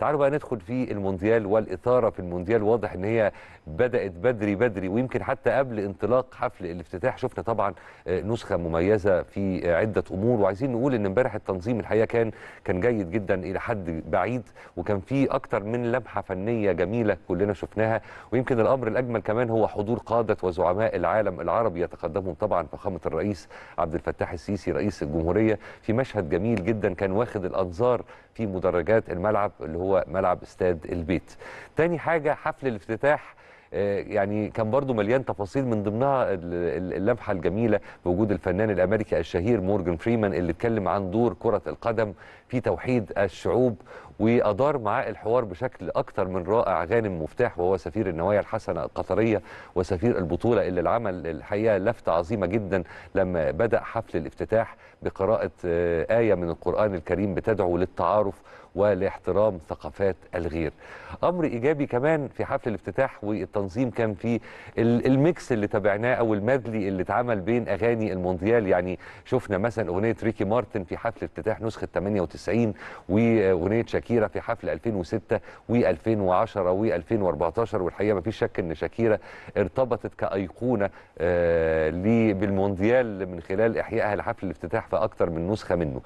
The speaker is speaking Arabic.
تعالوا بقى ندخل في المونديال والإثارة في المونديال. واضح إن هي بدأت بدري بدري ويمكن حتى قبل انطلاق حفل الافتتاح شفنا طبعا آه، نسخة مميزة في عدة أمور. وعايزين نقول إن امبارح التنظيم الحقيقة كان كان جيد جدا إلى حد بعيد وكان في أكتر من لمحة فنية جميلة كلنا شفناها. ويمكن الأمر الأجمل كمان هو حضور قادة وزعماء العالم العربي يتقدمهم طبعا فخامة الرئيس عبد الفتاح السيسي رئيس الجمهورية في مشهد جميل جدا كان واخد الأنظار في مدرجات الملعب اللي هو ملعب استاد البيت. تاني حاجة حفل الافتتاح آه، يعني كان برضو مليان تفاصيل من ضمنها ال- ال- اللمحة الجميلة بوجود الفنان الأمريكي الشهير مورجان فريمان اللي اتكلم عن دور كرة القدم في توحيد الشعوب وأدار معاه الحوار بشكل أكثر من رائع غانم مفتاح وهو سفير النوايا الحسنة القطرية وسفير البطولة اللي العمل الحقيقة لفتة عظيمة جدا لما بدأ حفل الافتتاح بقراءة آه، آية من القرآن الكريم بتدعو للتعارف ولاحترام ثقافات الغير. أمر إيجابي كمان في حفل الافتتاح والتنظيم كان في ال- ال mix اللي تابعناه أو ال medley اللي اتعمل بين أغاني المونديال يعني شفنا مثلا أغنية ريكي مارتن في حفل افتتاح نسخة 98 وأغنية شاكيرا في حفل 2006 و2010 و2014 والحقيقة ما فيش شك إن شاكيرا ارتبطت كأيقونة آه، بالمونديال من خلال إحيائها لحفل الافتتاح في أكثر من نسخة منه.